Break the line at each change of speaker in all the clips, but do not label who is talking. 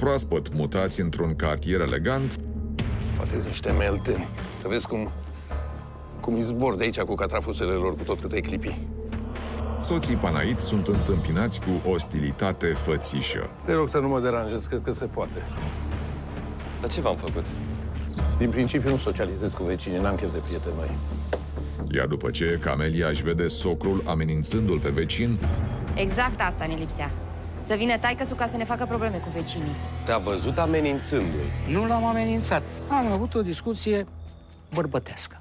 proaspăt mutați într-un cartier elegant,
Poate sunt niște melteni. Să vezi cum, cum îi zbor de aici cu catrafusele lor cu tot cât ai clipi.
soții Panait sunt întâmpinați cu ostilitate fățișă.
Te rog să nu mă deranjezi, cred că se poate.
Dar ce v-am făcut?
Din principiu nu socializez cu vecinii, n-am chef de prieteni noi.
Iar după ce Camelia își vede socrul amenințându-l pe vecin,
Exact asta ne lipsea. Să vină taică ca să ne facă probleme cu vecinii.
Te-a văzut amenințându-l.
Nu l-am amenințat. Am avut o discuție bărbătească.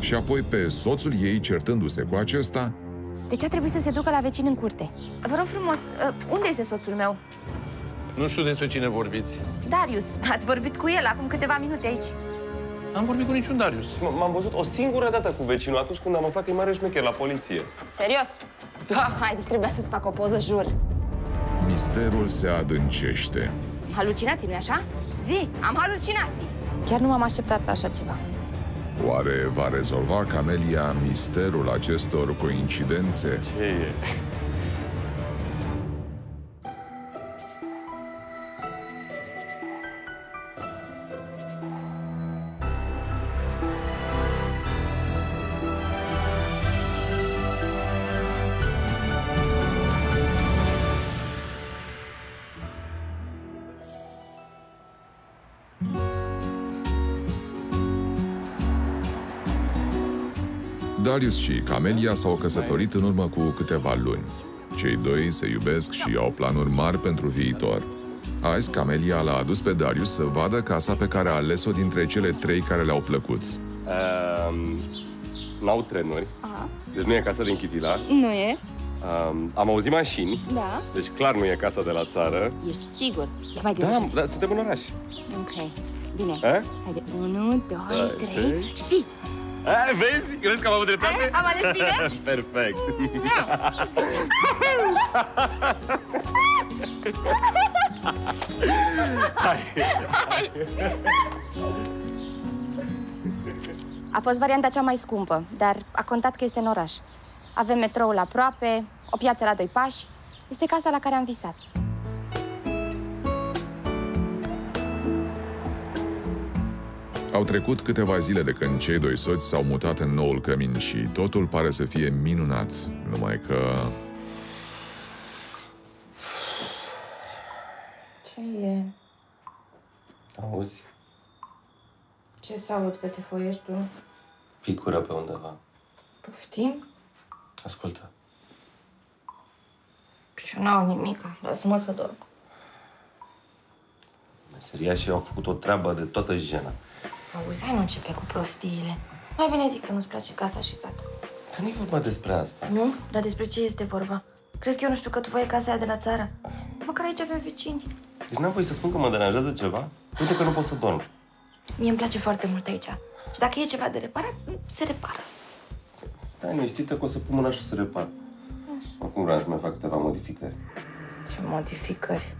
și apoi pe soțul ei certându-se cu acesta,
De ce a trebuit să se ducă la vecin în curte? Vă rog frumos, uh, unde este soțul meu?
Nu știu despre cine vorbiți.
Darius, ați vorbit cu el acum câteva minute aici.
N-am vorbit cu niciun Darius.
M- M-am văzut o singură dată cu vecinul atunci când am aflat că e mare șmecher la poliție.
Serios? Da. Hai, deci trebuia să-ți fac o poză, jur.
Misterul se adâncește.
Halucinații, nu-i așa? Zi, am halucinații! Chiar nu m-am așteptat la așa ceva.
Oare va rezolva Camelia misterul acestor coincidențe?
Ce e?
Darius și Camelia s-au căsătorit în urmă cu câteva luni. Cei doi se iubesc și au planuri mari pentru viitor. Azi, Camelia l-a adus pe Darius să vadă casa pe care a ales-o dintre cele trei care le-au plăcut.
Um, n-au trenuri, deci nu e casa din Chitila.
Nu e?
Um, am auzit mașini,
Da.
deci clar nu e casa de la țară.
Ești sigur? E mai
Da,
greu.
da suntem în oraș.
Ok. Bine.
A?
Haide, unu, doi,
Doi,
trei
trei.
și...
A, vezi? Crezi că am avut dreptate?
Am ales bine?
Perfect.
A fost varianta cea mai scumpă, dar a contat că este în oraș. Avem metroul aproape, o piață la doi pași. Este casa la care am visat.
Au trecut câteva zile de când cei doi soți s-au mutat în noul cămin și totul pare să fie minunat, numai că
Ce e?
Auzi,
Ce să aud că te foiești tu?
picură pe undeva.
Poftim?
Ascultă.
Și eu n-au nimic, lasă-mă să dorm.
Meseriașii au făcut o treabă de toată jena.
Auzi, hai nu începe cu prostiile. Mai bine zic că nu-ți place casa și gata.
Dar nu-i vorba despre asta.
Nu? Dar despre ce este vorba? Crezi că eu nu știu că tu voi casa aia de la țară? Măcar aici avem vecini.
Deci n-am voie să spun că mă deranjează ceva? Uite că nu pot să dorm.
Mie îmi place foarte mult aici. Și dacă e ceva de reparat, se repară.
Hai, nu știi că o să pun mâna și o să repar. Acum vreau să mai fac câteva modificări.
Ce modificări.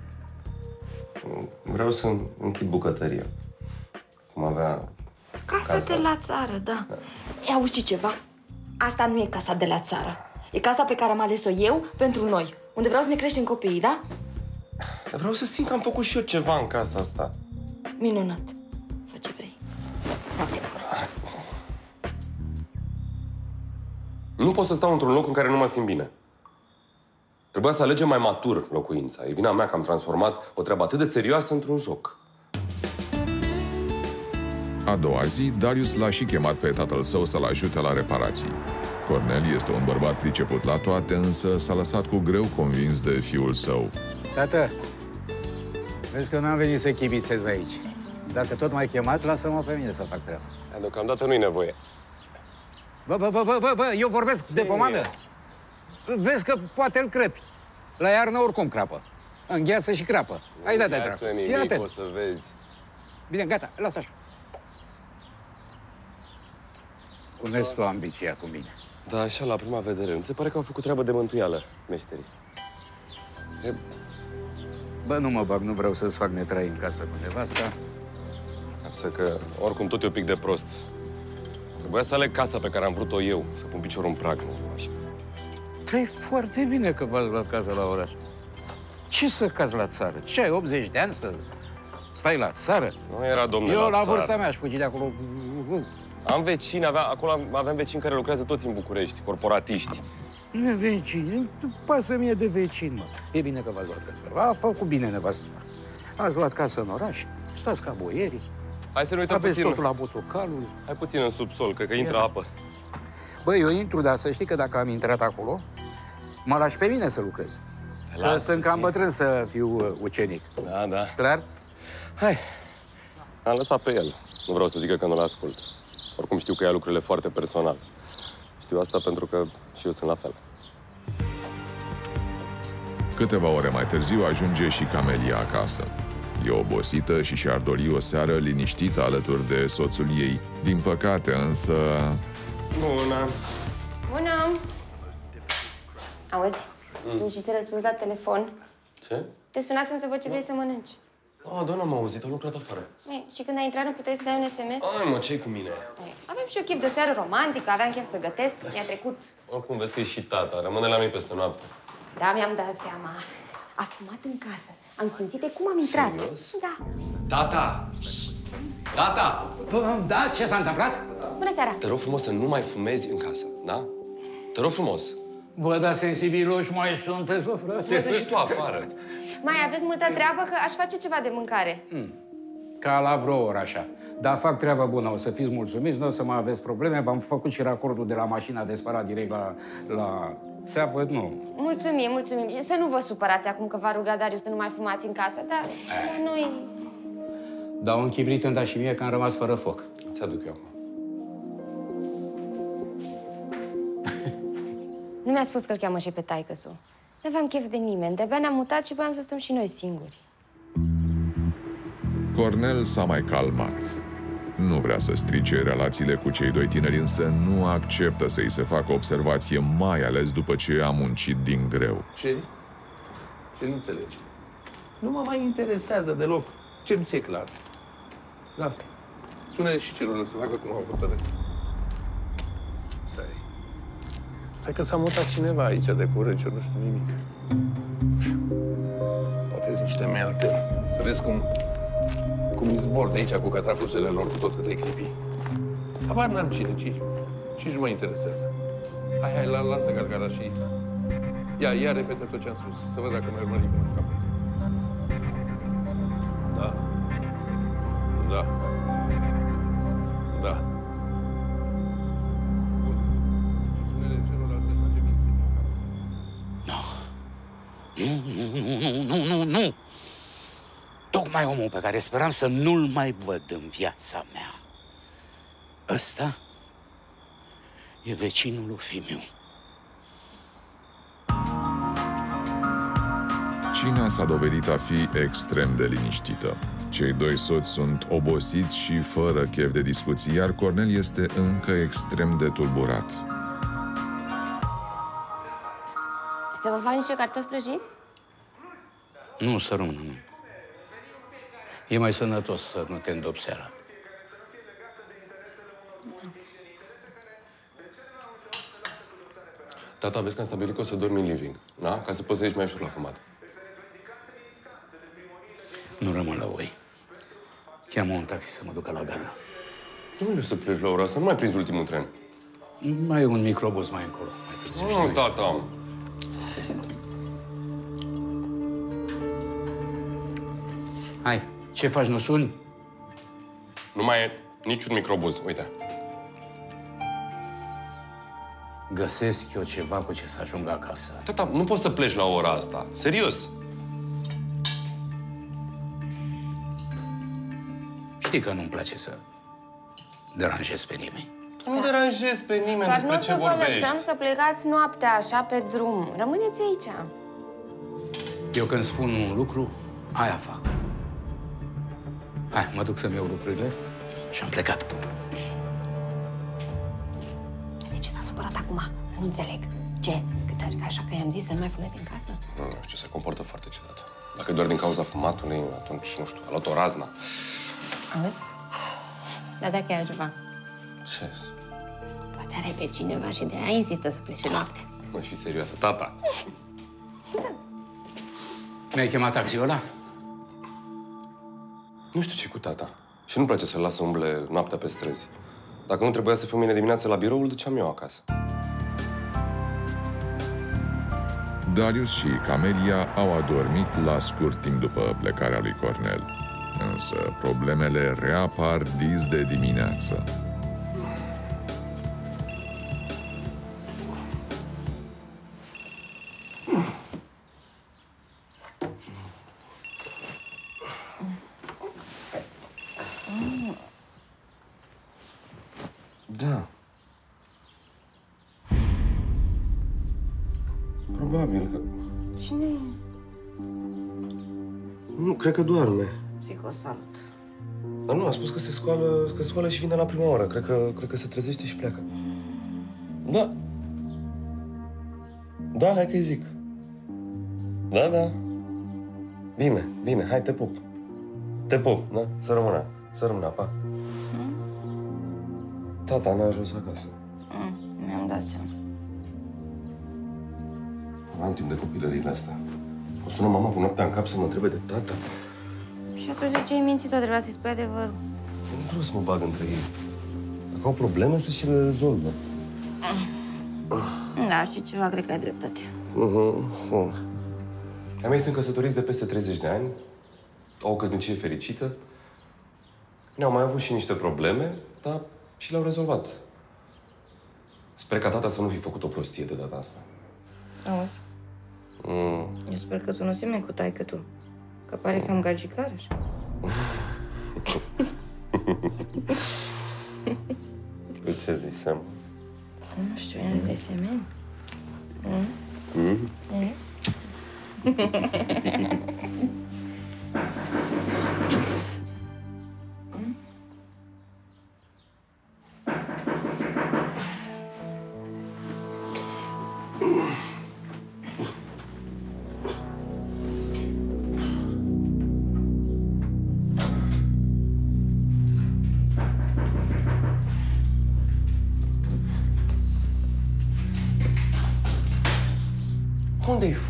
Vreau să închid bucătăria. Cum avea...
Casa, de la țară, da. E, auzi și ceva? Asta nu e casa de la țară. E casa pe care am ales-o eu pentru noi. Unde vreau să ne creștem copiii, da?
Vreau să simt că am făcut și eu ceva în casa asta.
Minunat. Fă ce vrei. Noapte bună.
Nu pot să stau într-un loc în care nu mă simt bine. Trebuia să alegem mai matur locuința. E vina mea că am transformat o treabă atât de serioasă într-un joc.
A doua zi, Darius l-a și chemat pe tatăl său să-l ajute la reparații. Cornel este un bărbat priceput la toate, însă s-a lăsat cu greu convins de fiul său.
Tată, vezi că n-am venit să chibițez aici. Dacă tot m-ai chemat, lasă-mă pe mine să fac treaba.
Dar deocamdată nu-i nevoie.
Bă, bă, bă, bă, bă, bă, eu vorbesc de pomană. Vezi că poate îl crepi. La iarnă oricum crapă. Îngheață și crapă. Hai, da, da, da.
Viață,
Fii
nimic,
atent.
o să vezi.
Bine, gata, lasă așa. Cunoști tu ambiția cu mine.
Da, așa, la prima vedere. Mi se pare că au făcut treabă de mântuială, meșterii. E,
Bă, nu mă bag, nu vreau să-ți fac netrai în casă cu nevasta.
Asta că, oricum, tot e un pic de prost. Trebuia să aleg casa pe care am vrut-o eu, să pun piciorul în prag, nu așa.
Păi foarte bine că v-ați luat casa la oraș. Ce să cazi la țară? Ce ai, 80 de ani să stai la țară?
Nu era domnule
Eu la
țară.
vârsta mea aș fugi de acolo.
Am vecini, avea, acolo aveam vecini care lucrează toți în București, corporatiști.
Ne vecini, pasă mie de vecini, mă. E bine că v-ați luat casă. A făcut bine nevastă. Ați luat casă în oraș, stați ca boierii,
Hai să ne uităm
aveți
puțin.
totul la botocalul.
Hai puțin în subsol, cred că intră apă.
Băi, eu intru, dar să știi că dacă am intrat acolo, mă lași pe mine să lucrez. Că
lasă,
sunt cam bătrân să fiu uh, ucenic.
Da, da.
Clar?
Hai. Am lăsat pe el. Nu vreau să zică că nu-l ascult. Oricum știu că ia lucrurile foarte personal. Știu asta pentru că și eu sunt la fel.
Câteva ore mai târziu ajunge și Camelia acasă. E obosită și și-ar dori o seară liniștită alături de soțul ei. Din păcate, însă,
Bună.
Bună! Auzi, tu și să răspunzi la telefon.
Ce?
Te sunasem să văd ce vrei să mănânci.
Ah, da, n-am auzit, am lucrat afară.
Ei, și când ai intrat, nu puteai să dai un SMS?
Ai, mă, ce cu mine?
Ei, Avem și eu chef de o seară romantică, aveam chef să gătesc, mi-a trecut.
Oricum, vezi că e și tata. Rămâne la noi peste noapte.
Da, mi-am dat seama. A fumat în casă. Am simțit de cum am intrat.
Serios?
Da.
Tata! Tata!
Da, ce s-a întâmplat?
Bună seara!
Te rog frumos să nu mai fumezi în casă, da? Te rog frumos.
Bă, dar sensibiloși mai sunteți, bă, frate.
Fumezi și tu afară.
Mai aveți multă treabă că aș face ceva de mâncare.
Ca la vreo oră, așa. Dar fac treaba bună, o să fiți mulțumiți, nu o să mai aveți probleme. V-am făcut și racordul de la mașina de spălat direct la, la țeavă, nu.
Mulțumim, mulțumim. Și să nu vă supărați acum că v-a rugat Darius să nu mai fumați în casă, dar la noi...
Dar un chibrit îmi da și mie că am rămas fără foc.
Ți-aduc eu acum.
Nu mi-a spus că îl cheamă și pe taică -su. Nu aveam chef de nimeni. De-abia ne-am mutat și voiam să stăm și noi singuri.
Cornel s-a mai calmat. Nu vrea să strice relațiile cu cei doi tineri, însă nu acceptă să-i se facă observație, mai ales după ce a muncit din greu.
Ce? Ce nu înțelegi? Nu mă mai interesează deloc. Ce-mi ți-e clar? Da. Spune-le și celor să facă cum au hotărât. Stai. Stai că s-a mutat cineva aici de curând și eu nu știu nimic. Poate sunt niște melte. Să vezi cum, cum zbor de aici cu catrafusele lor cu tot cât ai clipi. Habar n-am cine, ci, ci nu mă interesează. Hai, hai, la, lasă gargara și Ia, ia repete tot ce am spus, să văd dacă mi-ai urmărit pe
care speram să nu-l mai văd în viața mea. Ăsta e vecinul lui Fimiu.
Cina s-a dovedit a fi extrem de liniștită. Cei doi soți sunt obosiți și fără chef de discuții, iar Cornel este încă extrem de tulburat.
Să vă fac niște cartofi prăjiți?
Nu, să rămână, nu. E mai sănătos să nu te îndopi seara.
Tata, vezi că am stabilit că o să dormi în living, da? Ca să poți să ieși mai ușor la fumat.
Nu rămân la voi. Cheamă un taxi să mă ducă la gară.
Nu vreau să pleci la ora asta, nu mai prinzi ultimul tren.
Mai e un microbus mai încolo, mai târziu. și
Nu,
noi.
tata.
Hai, ce faci, nu suni?
Nu mai e niciun microbuz, uite.
Găsesc eu ceva cu ce să ajung acasă.
Tata, nu poți să pleci la ora asta. Serios.
Știi că nu-mi place să deranjez pe nimeni.
Nu deranjezi pe nimeni
Doar nu
despre
o
ce
să vă
vorbești.
lăsăm să plecați noaptea așa pe drum. Rămâneți aici.
Eu când spun un lucru, aia fac. Hai, mă duc să-mi iau lucrurile și am plecat.
De ce s-a supărat acum? Nu înțeleg. Ce? Câte ori așa că i-am zis să nu mai fumezi în casă?
Nu, nu știu, se comportă foarte ciudat. Dacă e doar din cauza fumatului, atunci, nu știu, a luat o razna.
Auzi? Dar dacă e altceva,
Ce?
poate are pe cineva și de aia insistă să plece noapte.
Mă, fi serioasă. Tata!
Mi-ai chemat taxiul ăla?
Nu știu ce cu tata. Și nu-mi place să-l las să umble noaptea pe străzi. Dacă nu trebuia să fiu mâine dimineață la birou, îl duceam eu acasă.
Darius și Camelia au adormit la scurt timp după plecarea lui Cornel. Însă problemele reapar dis de dimineață.
Salut.
Dar nu, a spus că se scoală, că se scoală și vine la prima oră. Cred că, cred că se trezește și pleacă. Da. Da, hai că-i zic. Da, da. Bine, bine, hai te pup. Te pup, da? Să rămână. Să rămână, pa. Tata n-a ajuns acasă.
Mm, mi-am dat seama.
Nu am timp de copilările astea. O sună mama cu noaptea în cap să mă întrebe de tata.
Și atunci de ce ai mințit-o? Trebuia să-i spui adevărul.
Nu vreau să mă bag între ei. Dacă au probleme, să și le rezolvă.
Da, și ceva, cred că ai dreptate.
Uh-huh. Ai mei sunt căsătoriți de peste 30 de ani, au o căsnicie fericită. Ne-au mai avut și niște probleme, dar și le-au rezolvat. Sper ca tata să nu fi făcut o prostie de data asta.
Auzi,
Mm.
eu sper că tu nu semeni cu taică tu. Că pare cam gagicar așa.
Cu ce zisem?
Nu știu, i-am zis semeni.
Unde ai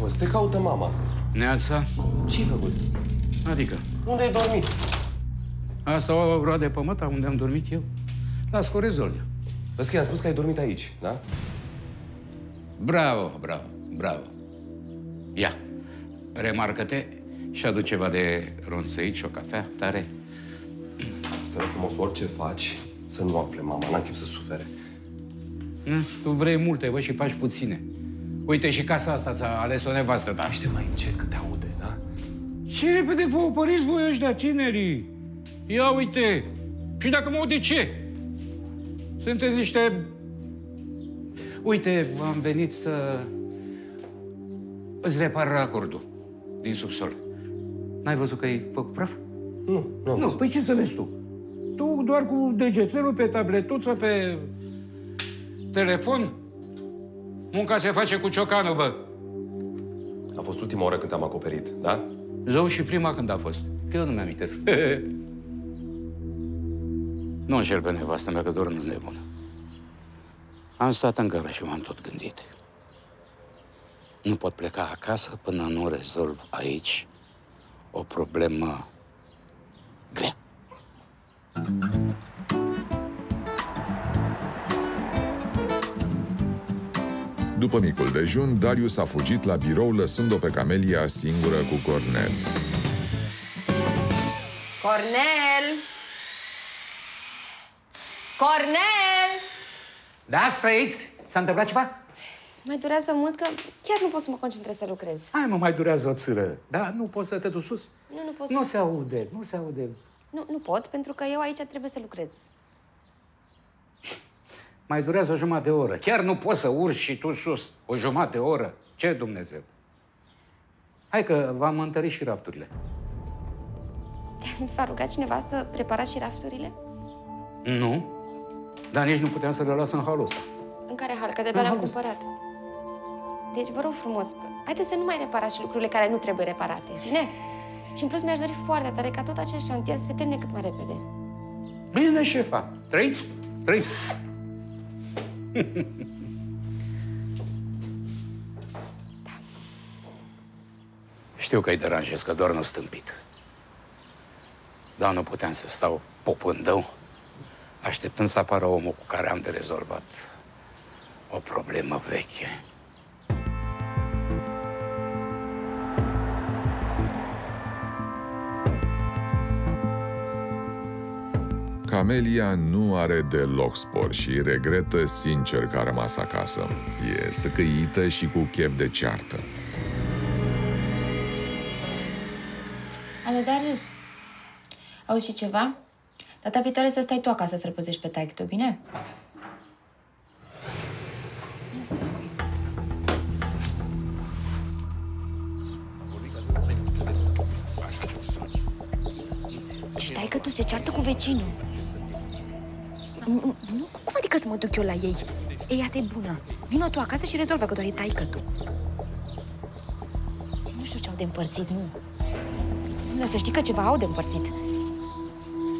fost? Te caută mama.
Neața?
Ce-ai făcut?
Adică,
Unde ai dormit?
asta o roade pămâta unde am dormit eu. Las că o rezolv. eu.
Vezi că i-am spus că ai dormit aici, da?
Bravo, bravo, bravo. Ia, remarcă-te și adu ceva de ronțăit și o cafea tare.
Te rog frumos, orice faci, să nu afle mama. N-am chef să sufere.
Hm? Tu vrei multe, bă, și faci puține. Uite, și casa asta ți-a ales o nevastă ta.
Ești mai încet că te aude, da?
Ce repede vă opăriți voi ăștia, tinerii? Ia uite! Și dacă mă de ce? Sunteți niște... Uite, am venit să îți repar racordul din subsol. N-ai văzut că e făcut praf?
Nu, nu.
Nu, păi ce să vezi tu? Tu doar cu degețelul pe tabletuță, pe telefon. Munca se face cu ciocanul, bă.
A fost ultima oră când te-am acoperit, da?
Zău și prima când a fost. Că eu nu mi-amintesc. nu înșel pe nevastă mea, că doar nu nebun. Am stat în gară și m-am tot gândit. Nu pot pleca acasă până nu rezolv aici o problemă grea.
După micul dejun, Darius a fugit la birou lăsând-o pe Camelia singură cu Cornel.
Cornel! Cornel!
Da, străiți? S-a întâmplat ceva?
Mai durează mult că chiar nu pot să mă concentrez să lucrez.
Hai, mă, mai durează o țără. Da, nu poți să te duci sus?
Nu, nu pot să...
Nu se aude, nu se aude.
Nu, nu pot, pentru că eu aici trebuie să lucrez.
Mai durează o jumătate de oră. Chiar nu poți să urci și tu sus. O jumătate de oră. Ce Dumnezeu? Hai că v-am întărit și rafturile.
V-a rugat cineva să preparați și rafturile?
Nu. Dar nici nu puteam să le las în halul ăsta.
În care hal? Că de-abia le-am cumpărat. Deci, vă rog frumos, haideți să nu mai reparați și lucrurile care nu trebuie reparate, bine? Și în plus mi-aș dori foarte tare ca tot acest șantier să se termine cât mai repede.
Bine, șefa. Trăiți? Trăiți. Știu că îi deranjez, că doar nu stâmpit. Dar nu puteam să stau popândău, așteptând să apară omul cu care am de rezolvat o problemă veche.
Camelia nu are deloc spor și regretă sincer că a rămas acasă. E săcăită și cu chef de ceartă.
Alo, Darius? Auzi și ceva? Data viitoare să stai tu acasă să-l păzești pe taică tu, bine? Ia stai un pic. Deci taică tu se ceartă cu vecinul. Nu, nu, cum adică să mă duc eu la ei? Ei, asta e bună. Vino tu acasă și rezolvă că doar e taică tu. Nu știu ce au de împărțit, nu. Nu, să știi că ceva au de împărțit.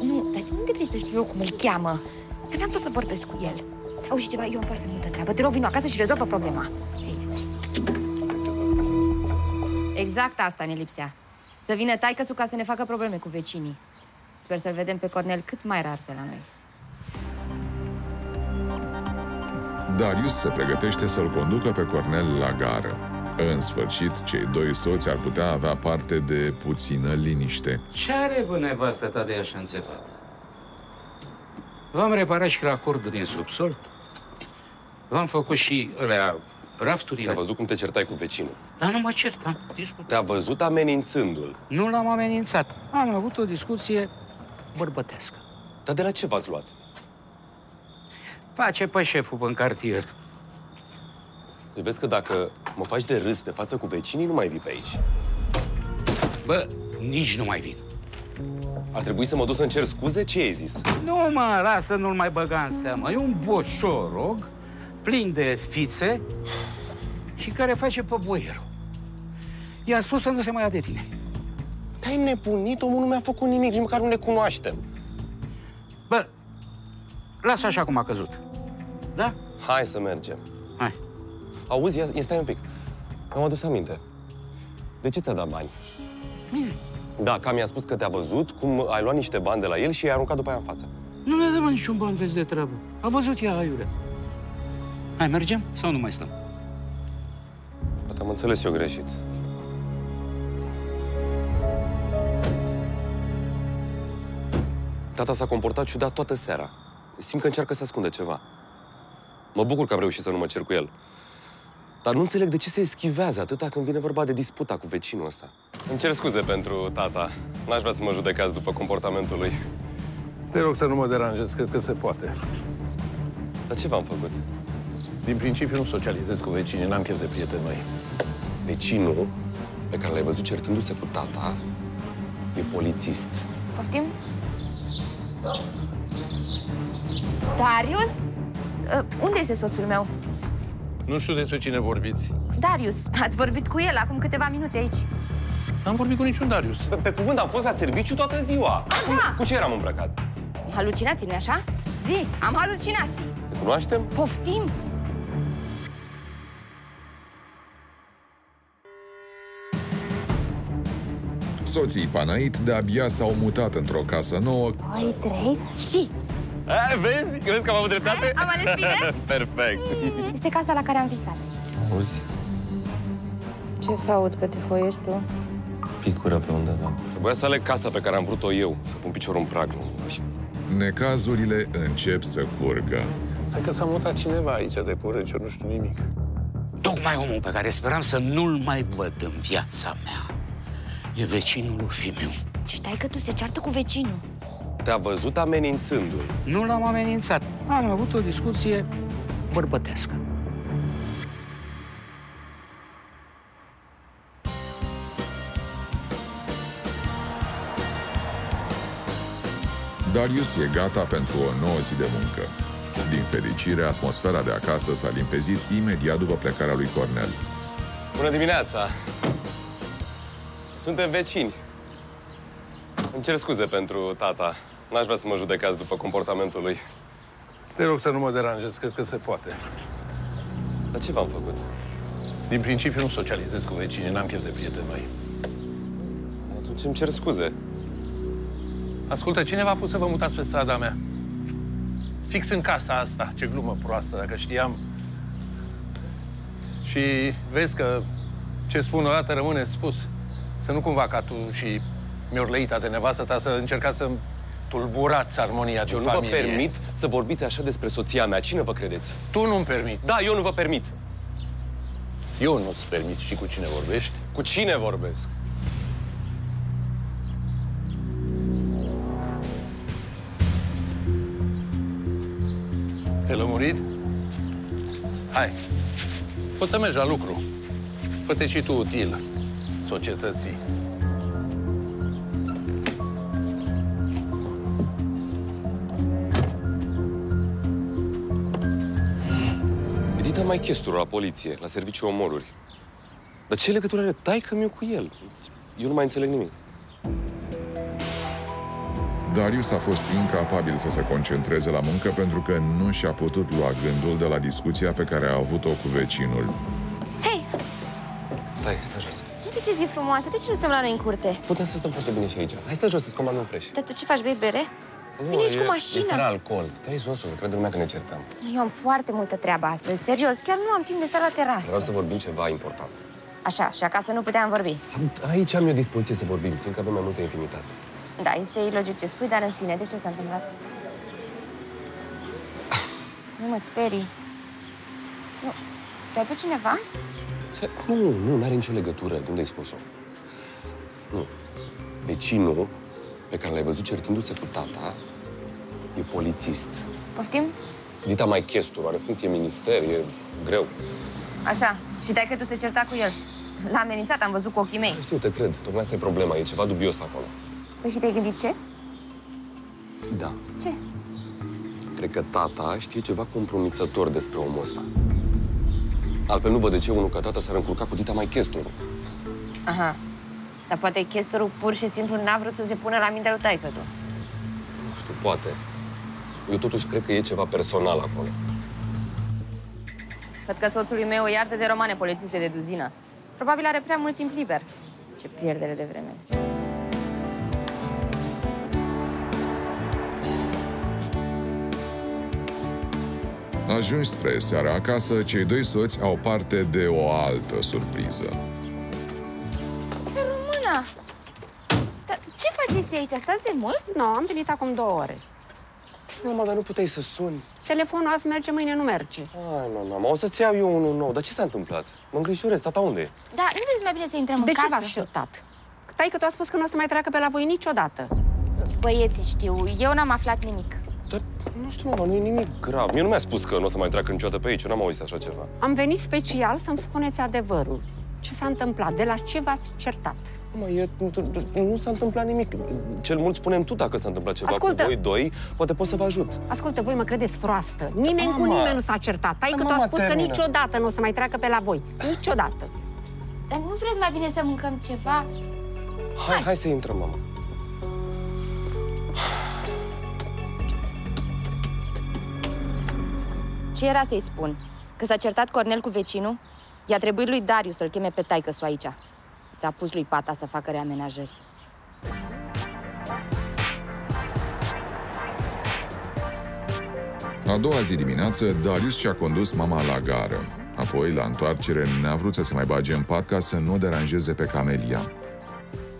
Nu, dar unde vrei să știu eu cum îl cheamă? Că n-am fost să vorbesc cu el. Auzi ceva, eu am foarte multă treabă. Te rog, vino acasă și rezolvă problema. Ei. Exact asta ne lipsea. Să vină taică ca să ne facă probleme cu vecinii. Sper să-l vedem pe Cornel cât mai rar pe la noi.
Darius se pregătește să-l conducă pe Cornel la gară. În sfârșit, cei doi soți ar putea avea parte de puțină liniște.
Ce are bă nevastă ta de așa înțepat? V-am reparat și la cordul din subsol. V-am făcut și alea rafturile.
Te-a văzut cum te certai cu vecinul.
Dar nu mă cert, am discutat.
Te-a văzut amenințându-l.
Nu l-am amenințat. Am avut o discuție bărbătească.
Dar de la ce v-ați luat?
Face pe șeful în cartier.
Păi vezi că dacă mă faci de râs de față cu vecinii, nu mai vii pe aici.
Bă, nici nu mai vin.
Ar trebui să mă duc să-mi cer scuze? Ce ai zis?
Nu mă, lasă, nu-l mai băga în seamă. E un boșorog plin de fițe și care face pe boierul. I-am spus să nu se mai ia de tine.
Te-ai nebunit? Omul nu mi-a făcut nimic, nici măcar nu ne cunoaștem.
Bă, lasă așa cum a căzut. Da?
Hai să mergem.
Hai.
Auzi, ia, ia stai un pic. Mi-am adus aminte. De ce ți-a dat bani?
Mie.
Da, Cam mi-a spus că te-a văzut, cum ai luat niște bani de la el și i-ai aruncat după aia în față.
Nu mi-a dat mă, niciun ban vezi de treabă. A văzut ea aiurea. Hai, mergem sau nu mai stăm?
Poate am înțeles eu greșit. Tata s-a comportat ciudat toată seara. Simt că încearcă să ascundă ceva. Mă bucur că am reușit să nu mă cer cu el. Dar nu înțeleg de ce se eschivează atâta când vine vorba de disputa cu vecinul ăsta. Îmi cer scuze pentru tata. N-aș vrea să mă judecați după comportamentul lui.
Te rog să nu mă deranjezi, cred că se poate.
Dar ce v-am făcut?
Din principiu nu socializez cu vecinii, n-am chef de prieteni noi.
Vecinul pe care l-ai văzut certându-se cu tata e polițist.
Poftim? Darius? Uh, unde este soțul meu?
Nu știu despre cine vorbiți.
Darius, ați vorbit cu el acum câteva minute aici.
N-am vorbit cu niciun Darius.
Pe, pe cuvânt, am fost la serviciu toată ziua. Cum,
da.
cu ce eram îmbrăcat?
Halucinații, nu-i așa? Zi, am halucinații.
Ne cunoaștem?
Poftim?
Soții Panait de-abia s-au mutat într-o casă nouă
Doi, trei și...
A, vezi? Vezi că am avut dreptate?
Am ales bine?
Perfect.
Este casa la care am visat.
Auzi,
Ce să aud că te foiești tu?
picură pe undeva. Trebuia să aleg casa pe care am vrut-o eu, să pun piciorul în prag, nu așa.
Necazurile încep să curgă.
Stai că s-a mutat cineva aici de curând, eu nu știu nimic.
Tocmai omul pe care speram să nu-l mai văd în viața mea. E vecinul lui Fimiu.
Și dai că tu se ceartă cu vecinul.
Te-a văzut amenințându-l.
Nu l-am amenințat. Am avut o discuție bărbătească.
Darius e gata pentru o nouă zi de muncă. Din fericire, atmosfera de acasă s-a limpezit imediat după plecarea lui Cornel.
Bună dimineața! Suntem vecini. Îmi cer scuze pentru tata. N-aș vrea să mă judecați după comportamentul lui.
Te rog să nu mă deranjezi, cred că se poate.
Dar ce v-am făcut?
Din principiu nu socializez cu vecinii, n-am chef de prieteni noi.
Atunci îmi cer scuze.
Ascultă, cine v-a pus să vă mutați pe strada mea? Fix în casa asta. Ce glumă proastă, dacă știam. Și vezi că ce spun o dată rămâne spus. Să nu cumva ca tu și miorleita de nevastă ta să încercați să tulburați armonia
Eu
din
nu vă
familie.
permit să vorbiți așa despre soția mea. Cine vă credeți?
Tu nu-mi permiți.
Da, eu nu vă permit.
Eu nu-ți permit. Știi cu cine vorbești?
Cu cine vorbesc?
Te lămurit? Hai, poți să mergi la lucru. Fă-te și tu util societății.
Edita mai chestură la poliție, la serviciu omoruri. Dar ce legătură are taică mi cu el? Eu nu mai înțeleg nimic.
Darius a fost incapabil să se concentreze la muncă pentru că nu și-a putut lua gândul de la discuția pe care a avut-o cu vecinul.
Hei,
Stai, stai jos.
uite ce zi frumoasă, de ce nu stăm la noi în curte?
Putem să stăm foarte bine și aici. Hai, stai jos să-ți comand un fresh.
Dar tu ce faci, bei bere? Vine aici cu mașina.
E fără alcool. Stai jos să crede lumea că ne certăm.
Eu am foarte multă treabă astăzi, serios, chiar nu am timp de stat la terasă.
Vreau să vorbim ceva important.
Așa, și acasă nu puteam vorbi.
Aici am eu dispoziție să vorbim, țin că avem mai multă intimitate.
Da, este ilogic ce spui, dar în fine, de ce s-a întâmplat? Nu mă sperii. Nu, tu ai pe cineva?
Ce? Nu, nu, nu are nicio legătură. De unde ai spus-o? Nu. Vecinul pe care l-ai văzut certându-se cu tata e polițist.
Poftim?
Dita mai chestur, are funcție minister, e greu.
Așa, și dai că tu se certa cu el. L-a amenințat, am văzut cu ochii mei.
Nu știu, te cred. Tocmai asta e problema. E ceva dubios acolo.
Păi și te-ai gândit ce?
Da.
Ce?
Cred că tata știe ceva compromițător despre omul ăsta. Altfel nu văd de ce unul ca tata s-ar încurca cu Dita mai chestur.
Aha. Dar poate chestorul pur și simplu n-a vrut să se pună la mintea lui taică tu.
Nu știu, poate. Eu totuși cred că e ceva personal acolo.
Cred că soțului meu o iartă de romane polițiste de duzină. Probabil are prea mult timp liber. Ce pierdere de vreme.
Ajunși spre seara acasă, cei doi soți au parte de o altă surpriză.
Faceți aici? Stați de mult?
Nu, am venit acum două ore.
Mama, dar nu puteai să suni.
Telefonul azi merge, mâine nu merge.
Ai, mama, o să-ți iau eu unul nou. Dar ce s-a întâmplat? Mă îngrijorez. Tata unde e?
Da, nu vreți mai bine să intrăm
De
în
ce
casă?
v-ați certat? Tai că tu a spus că nu o să mai treacă pe la voi niciodată.
Băieții știu, eu n-am aflat nimic.
Dar, nu știu, mama, nu e nimic grav. Mie nu mi-a spus că nu o să mai treacă niciodată pe aici. Eu n-am auzit așa ceva.
Am venit special să-mi spuneți adevărul. Ce s-a întâmplat? De la ce v-ați certat?
Mama, e, nu, nu s-a întâmplat nimic. Cel mult spunem tu dacă s-a întâmplat ceva
Ascultă.
cu voi doi. Poate pot să vă ajut.
Ascultă, voi mă credeți proastă. Nimeni cu
Mama.
nimeni nu s-a certat. Tai că tu a
Mama,
spus că
termină.
niciodată nu o să mai treacă pe la voi. Niciodată.
Dar nu vreți mai bine să mâncăm ceva?
Hai, hai să intrăm, mama.
Ce era să-i spun? Că s-a certat Cornel cu vecinul? I-a trebuit lui Dariu să-l cheme pe taică aici. I S-a pus lui Pata să facă reamenajări.
A doua zi dimineață, Darius și-a condus mama la gară. Apoi, la întoarcere, n-a vrut să se mai bage în pat ca să nu o deranjeze pe Camelia.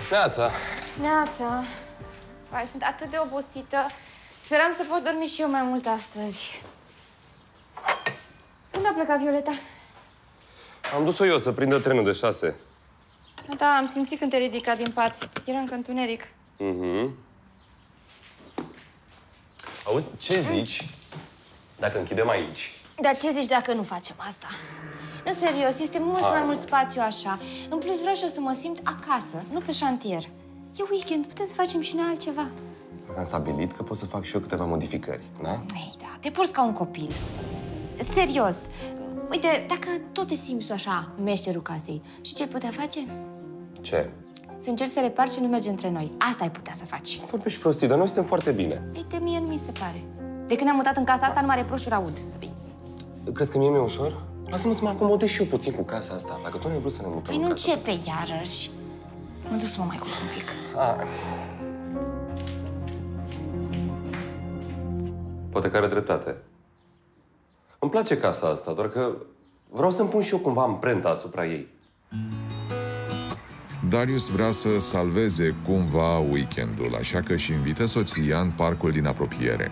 Neața.
Neața, Vai, sunt atât de obosită. Speram să pot dormi și eu mai mult astăzi. Când a plecat Violeta?
Am dus-o eu să prindă trenul de șase.
Da, am simțit când te ridica din pat. Era încă întuneric.
Mhm. Auzi, ce zici dacă închidem aici?
Dar ce zici dacă nu facem asta? Nu, serios, este mult
Hai.
mai mult spațiu așa. În plus, vreau și eu să mă simt acasă, nu pe șantier. E weekend, putem să facem și noi altceva.
Am stabilit că pot să fac și eu câteva modificări, da?
Ei, da, te porți ca un copil. Serios, uite, dacă tot te simți tu așa, meșterul casei, și ce ai putea face?
Ce?
Să încerci să repari ce nu merge între noi. Asta ai putea să faci.
Vorbești prostii, dar noi suntem foarte bine.
Uite, mie nu mi se pare. De când ne-am mutat în casa asta, numai reproșuri aud. Bine.
Crezi că mie mi-e ușor? Lasă-mă să mă acomodez și eu puțin cu casa asta. Dacă tu nu ai vrut să ne mutăm
Păi
în
nu
casa
începe iarăși. Mă duc să mă mai culc un pic.
A. Poate că are dreptate. Îmi place casa asta, doar că vreau să-mi pun și eu cumva amprenta asupra ei.
Darius vrea să salveze cumva weekendul, așa că își invită soția în parcul din apropiere.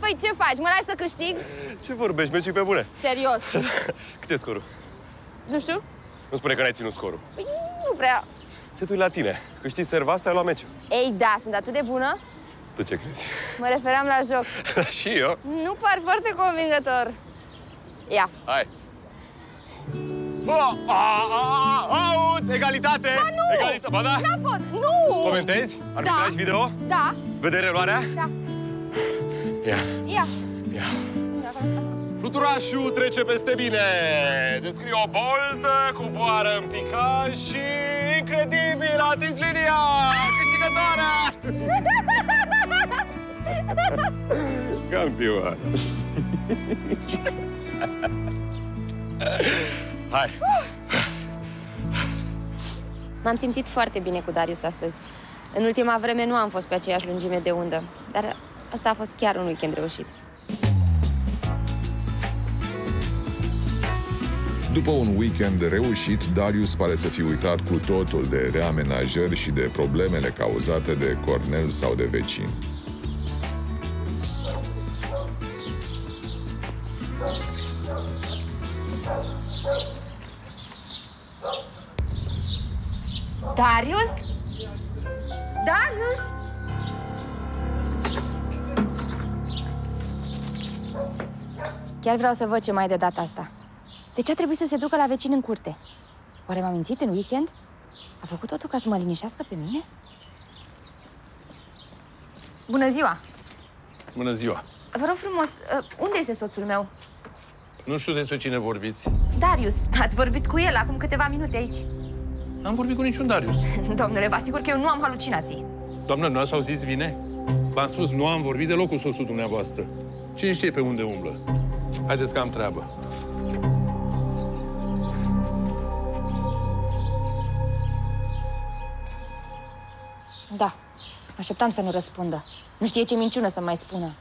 Păi ce faci? Mă lași să câștig?
Ce vorbești? Meciul pe bune.
Serios?
Cât e scorul?
Nu știu?
Nu spune că n-ai ținut scorul.
Păi nu prea.
Se tu la tine. Câștigi serva asta, ai luat meciul.
Ei, da, sunt atât de bună.
Tu ce crezi?
Mă referam la joc.
și eu?
Nu par foarte convingător. Ia.
Hai. Oh, a, a, aut! Egalitate!
Ba nu!
Egalitate, ba da?
N-a fost. Nu!
Comentezi? Arbitraj video?
Da.
Vedere luarea?
Da.
Ia,
Ia.
ia. Fluturașul trece peste mine. Descrie o boltă, coboară în picaj și... Incredibil, a atins linia! Câștigătoarea! Campioan! Hai!
M-am simțit foarte bine cu Darius astăzi. În ultima vreme nu am fost pe aceeași lungime de undă, dar asta a fost chiar un weekend reușit.
După un weekend reușit, Darius pare să fi uitat cu totul de reamenajări și de problemele cauzate de Cornel sau de vecini.
Chiar vreau să văd ce mai de data asta. De ce a trebuit să se ducă la vecin în curte? Oare m-a mințit în weekend? A făcut totul ca să mă linișească pe mine? Bună ziua!
Bună ziua!
Vă rog frumos, uh, unde este soțul meu?
Nu știu despre cine vorbiți.
Darius, ați vorbit cu el acum câteva minute aici.
N-am vorbit cu niciun Darius.
Domnule, vă asigur că eu nu am halucinații.
Doamnă, nu ați auzit bine? V-am spus, nu am vorbit deloc cu soțul dumneavoastră. Cine știe pe unde umblă? Haideți că am treabă.
Da, așteptam să nu răspundă. Nu știe ce minciună să mai spună.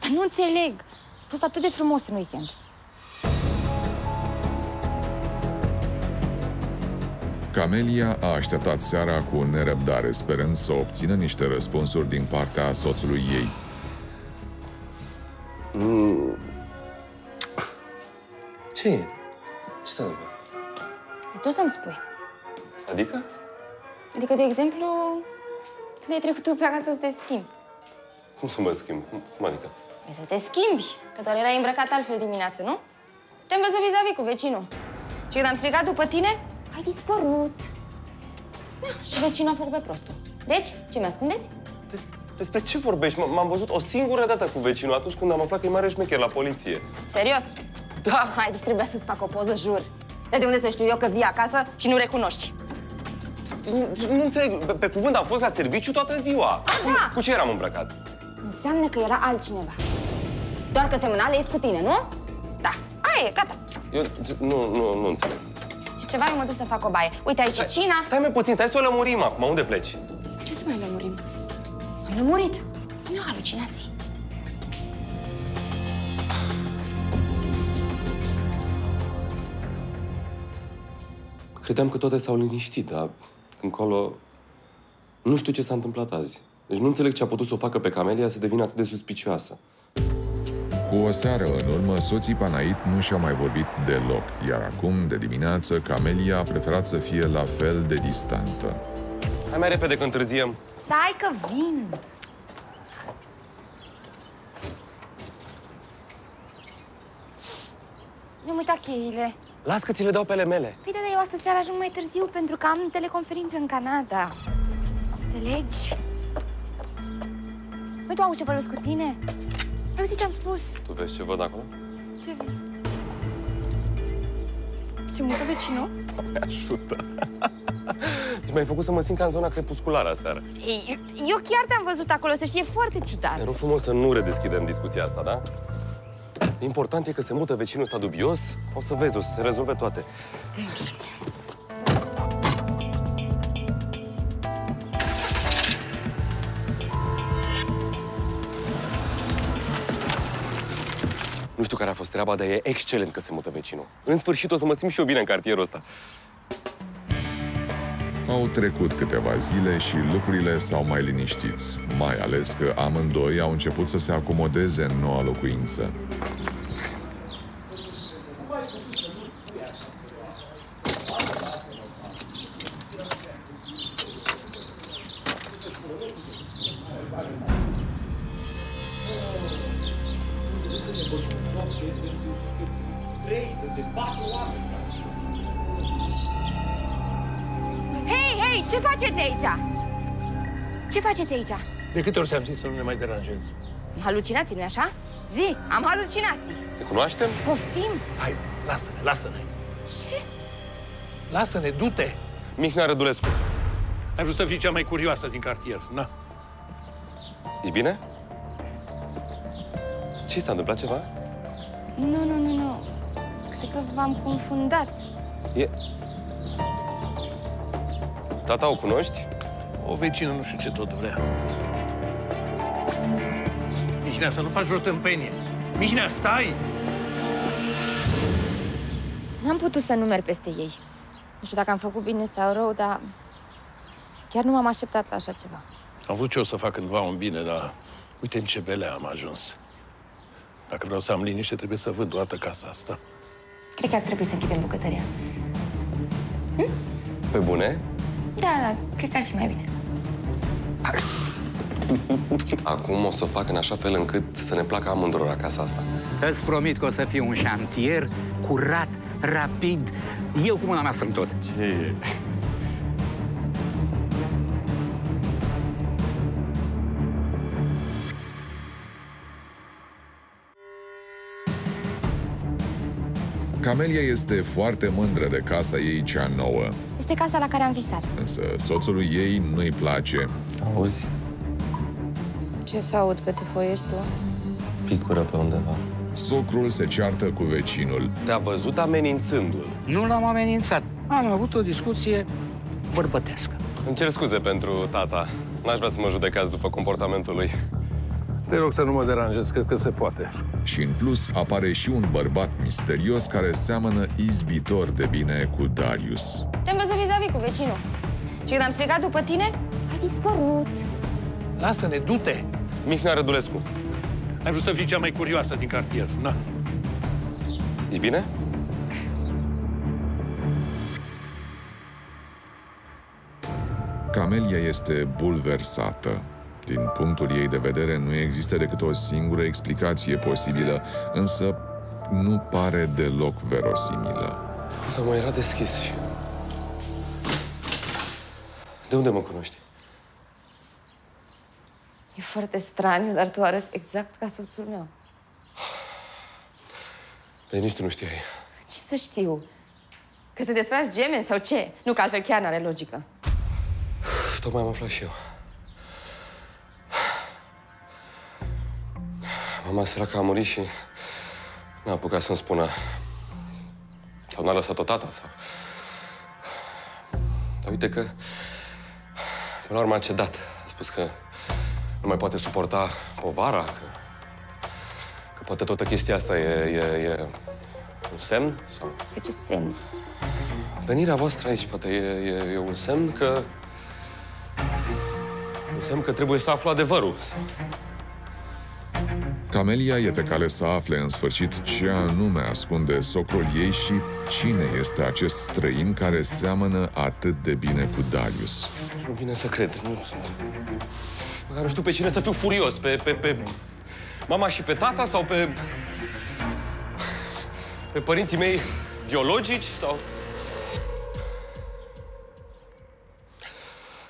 Dar nu înțeleg. A fost atât de frumos în weekend.
Camelia a așteptat seara cu nerăbdare, sperând să obțină niște răspunsuri din partea soțului ei.
Ce e? Ce s-a întâmplat?
Tu să-mi spui.
Adică?
Adică, de exemplu, când ai trecut tu pe acasă să te schimbi.
Cum să mă schimb? Cum adică?
Păi să te schimbi, că doar erai îmbrăcat altfel dimineață, nu? Te-am văzut vis-a-vis cu vecinul. Și când am strigat după tine, ai dispărut. Da, și vecinul a făcut pe prostul. Deci, ce mi-ascundeți?
Des- Despre ce vorbești? M- M-am văzut o singură dată cu vecinul atunci când am aflat că e mare șmecher la poliție.
Serios?
Da!
Hai, deci trebuia să-ți fac o poză, jur. De, de unde să știu eu că vii acasă și nu recunoști?
Nu, nu înțeleg. Pe, pe cuvânt, am fost la serviciu toată ziua. Cu,
da.
cu ce eram îmbrăcat?
Înseamnă că era altcineva. Doar că semăna leit cu tine, nu? Da. Aia e, gata.
Eu nu, nu, nu înțeleg.
Și ceva, eu mă duc să fac o baie. Uite aici și cina.
Stai mai puțin, stai să o lămurim acum. Unde pleci?
Ce să mai lămurim? Am lămurit. Nu am halucinații.
Credeam că toate s-au liniștit, dar încolo... Nu știu ce s-a întâmplat azi. Deci nu înțeleg ce a putut să o facă pe Camelia să devină atât de suspicioasă.
Cu o seară în urmă, soții Panait nu și-au mai vorbit deloc, iar acum, de dimineață, Camelia a preferat să fie la fel de distantă.
Hai mai repede că întârziem.
Stai că vin. Mi-am uitat cheile.
Las că ți le dau pe ale mele.
Păi da, dar eu astă seara ajung mai târziu pentru că am teleconferință în Canada. Înțelegi? Uite, auzi ce vorbesc cu tine? Ai auzit ce am spus?
Tu vezi ce văd acolo?
Ce vezi? Se mută vecinul?
Doamne ajută! Deci m-ai făcut să mă simt ca în zona crepusculară aseară.
Ei, eu chiar te-am văzut acolo, să știe foarte ciudat.
Te rog frumos să nu redeschidem discuția asta, da? Important e că se mută vecinul ăsta dubios. O să vezi, o să se rezolve toate. Bine. Nu știu care a fost treaba, dar e excelent că se mută vecinul. În sfârșit o să mă simt și eu bine în cartierul ăsta.
Au trecut câteva zile și lucrurile s-au mai liniștit, mai ales că amândoi au început să se acomodeze în noua locuință.
Ori ți-am zis să nu ne mai deranjezi?
Halucinații, nu-i așa? Zi, am halucinații.
Ne cunoaștem?
Poftim?
Hai, lasă-ne, lasă-ne.
Ce?
Lasă-ne, du-te!
Mihnea Rădulescu.
Ai vrut să fii cea mai curioasă din cartier, na?
Ești bine? Ce s-a întâmplat ceva?
Nu, nu, nu, nu. Cred că v-am confundat.
E... Tata o cunoști?
O vecină nu știu ce tot vrea. Mihnea, să nu faci vreo tâmpenie. Mihnea, stai!
N-am putut să nu merg peste ei. Nu știu dacă am făcut bine sau rău, dar chiar nu m-am așteptat la așa ceva.
Am vrut ce o să fac cândva un bine, dar uite în ce belea am ajuns. Dacă vreau să am liniște, trebuie să vând toată casa asta.
Cred că ar trebui să închidem bucătăria.
Pe bune?
Da, da, cred că ar fi mai bine.
Acum o să fac în așa fel încât să ne placă amândurora casa asta.
Îți promit că o să fie un șantier curat, rapid. Eu cu mâna mea sunt tot.
Ce e?
Camelia este foarte mândră de casa ei cea nouă,
Este casa la care am visat.
însă soțului ei nu-i place.
Auzi?
Ce să aud că te foiești tu?
Picură pe undeva.
Socrul se ceartă cu vecinul.
Te-a văzut amenințându-l.
Nu l-am amenințat. Am avut o discuție bărbătească.
Îmi cer scuze pentru tata. N-aș vrea să mă judecați după comportamentul lui.
Te rog să nu mă deranjezi, cred că se poate.
Și în plus apare și un bărbat misterios care seamănă izbitor de bine cu Darius.
Te-am văzut vis-a-vis cu vecinul. Și când am strigat după tine, ai dispărut.
Lasă-ne, du-te!
Mihnea Rădulescu.
Ai vrut să fii cea mai curioasă din cartier, na?
Ești bine?
Camelia este bulversată. Din punctul ei de vedere, nu există decât o singură explicație posibilă, însă nu pare deloc verosimilă.
Să mă era deschis și... De unde mă cunoști?
E foarte straniu, dar tu arăți exact ca soțul meu.
Dar nici tu nu știai.
Ce să știu? Că sunteți frați gemeni sau ce? Nu, că altfel chiar n-are logică.
Tocmai am aflat și eu. Mama săracă a murit și n-a apucat să-mi spună. Sau n-a lăsat-o tata, sau... Dar uite că... Până la urmă a cedat. A spus că nu mai poate suporta povara, că... Că poate toată chestia asta e, e, e un semn, sau...
Că ce semn?
Venirea voastră aici poate e, e, e un semn că... Un semn că trebuie să aflu adevărul. Sau...
Camelia e pe cale să afle în sfârșit ce anume ascunde socrul ei și cine este acest străin care seamănă atât de bine cu Darius.
Nu vine să cred. Nu, măcar nu știu pe cine să fiu furios. Pe, pe, pe mama și pe tata sau pe... Pe părinții mei biologici sau...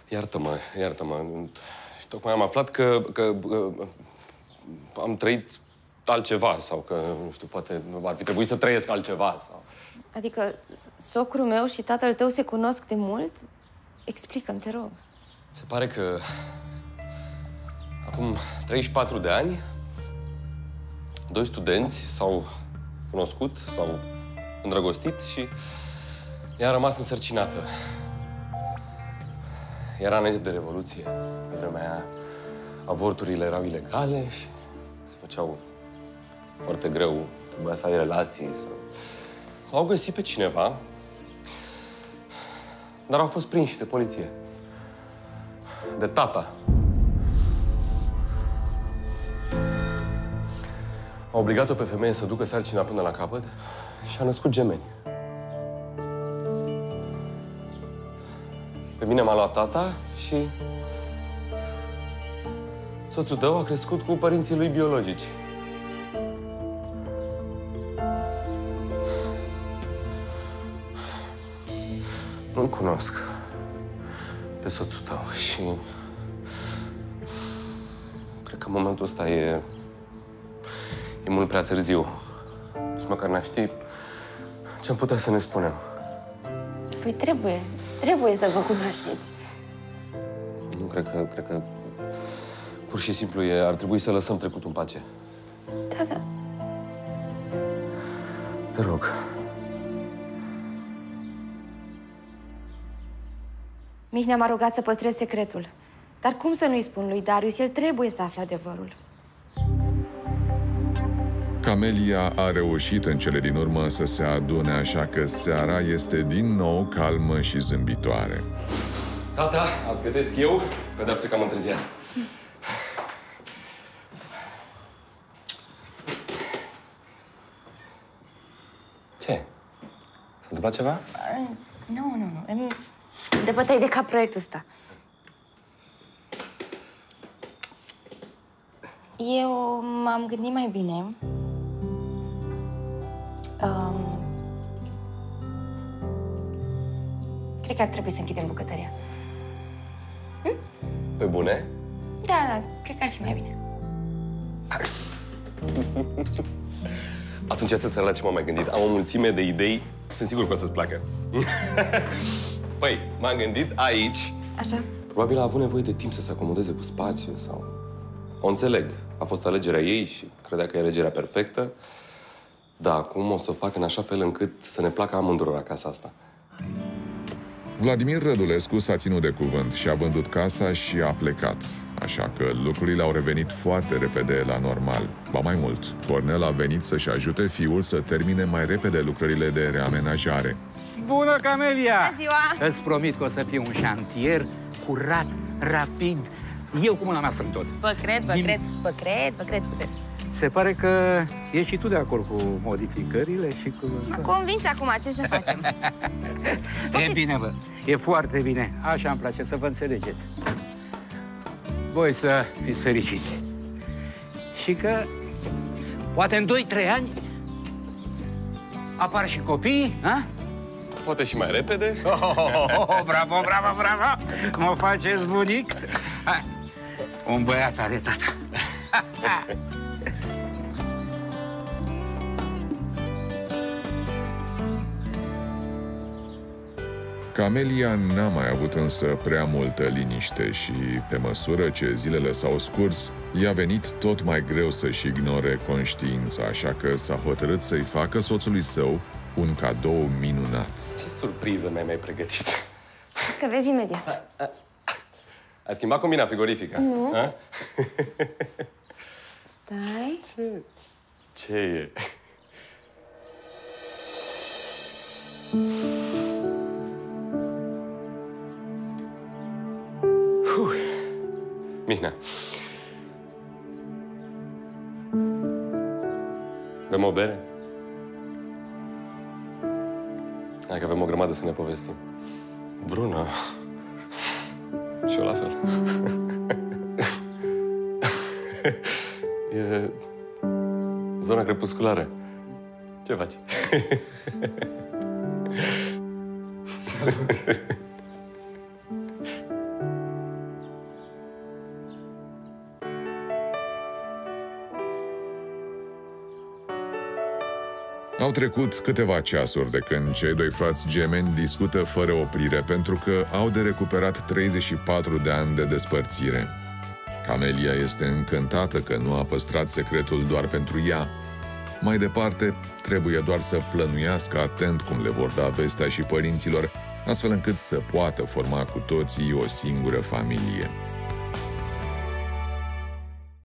Iartă-mă, iartă-mă. Și tocmai am aflat că, că, că am trăit altceva sau că, nu știu, poate ar fi trebuit să trăiesc altceva sau...
Adică socrul meu și tatăl tău se cunosc de mult? Explică-mi, te rog.
Se pare că acum 34 de ani, doi studenți s-au cunoscut, s-au îndrăgostit și ea a rămas însărcinată. Era înainte de Revoluție. Pe vremea aia, avorturile erau ilegale și se făceau foarte greu, trebuia să ai relații, să... Au găsit pe cineva, dar au fost prinși de poliție. De tata. A obligat-o pe femeie să ducă sarcina până la capăt și a născut gemeni. Pe mine m-a luat tata și soțul tău a crescut cu părinții lui biologici. Nu-l cunosc pe soțul tău și cred că momentul ăsta e, e mult prea târziu. Nici măcar n-aș ști ce-am putea să ne spunem.
Păi trebuie, trebuie să vă cunoașteți.
Nu cred că, cred că pur și simplu e, ar trebui să lăsăm trecutul în pace.
Da, da.
Te rog.
Mihnea m-a rugat să păstrez secretul. Dar cum să nu-i spun lui Darius? El trebuie să afle adevărul.
Camelia a reușit în cele din urmă să se adune, așa că seara este din nou calmă și zâmbitoare.
Tata, ați gătesc eu, pedepse că am întârziat. Ce? S-a întâmplat ceva?
Nu, nu, nu. Em, De bătăi de cap proiectul ăsta. Eu m-am gândit mai bine. Um, cred că ar trebui să închidem bucătăria.
Pe bune?
Da, da, cred că ar fi mai bine.
Atunci asta la ce m-am mai gândit. Am o mulțime de idei, sunt sigur că o să-ți placă. păi, m-am gândit aici.
Așa?
Probabil a avut nevoie de timp să se acomodeze cu spațiu sau... O înțeleg. A fost alegerea ei și credea că e alegerea perfectă. Da, acum o să o fac în așa fel încât să ne placă amândurora casa asta.
Vladimir Rădulescu s-a ținut de cuvânt și a vândut casa și a plecat. Așa că lucrurile au revenit foarte repede la normal. Ba mai mult, Cornel a venit să-și ajute fiul să termine mai repede lucrările de reamenajare.
Bună, Camelia!
Bună ziua!
Îți promit că o să fie un șantier curat, rapid. Eu cu mâna mea sunt tot.
Vă cred, vă
Din-
cred, vă cred, vă cred, vă cred.
Se pare că ești și tu de acord cu modificările și cu...
M-a convins acum, ce să facem?
E bine, bă. E foarte bine. Așa îmi place să vă înțelegeți. Voi să fiți fericiți. Și că poate în 2-3 ani apar și copii, a?
Poate și mai repede.
Oh, oh, bravo, bravo, bravo! Mă faceți bunic? Hai. Un băiat are tata.
Camelia n-a mai avut însă prea multă liniște și, pe măsură ce zilele s-au scurs, i-a venit tot mai greu să-și ignore conștiința, așa că s-a hotărât să-i facă soțului său un cadou minunat.
Ce surpriză mi-ai mai pregătit.
Că vezi imediat.
Ai schimbat combina frigorifică? Nu.
Stai.
Ce e? Huh. Mihnea. Bem o bere? Hai că avem o grămadă să ne povestim. Bruna. Și eu la fel. e zona crepusculară. Ce faci?
Au trecut câteva ceasuri de când cei doi frați gemeni discută fără oprire pentru că au de recuperat 34 de ani de despărțire. Camelia este încântată că nu a păstrat secretul doar pentru ea. Mai departe, trebuie doar să plănuiască atent cum le vor da vestea și părinților, astfel încât să poată forma cu toții o singură familie.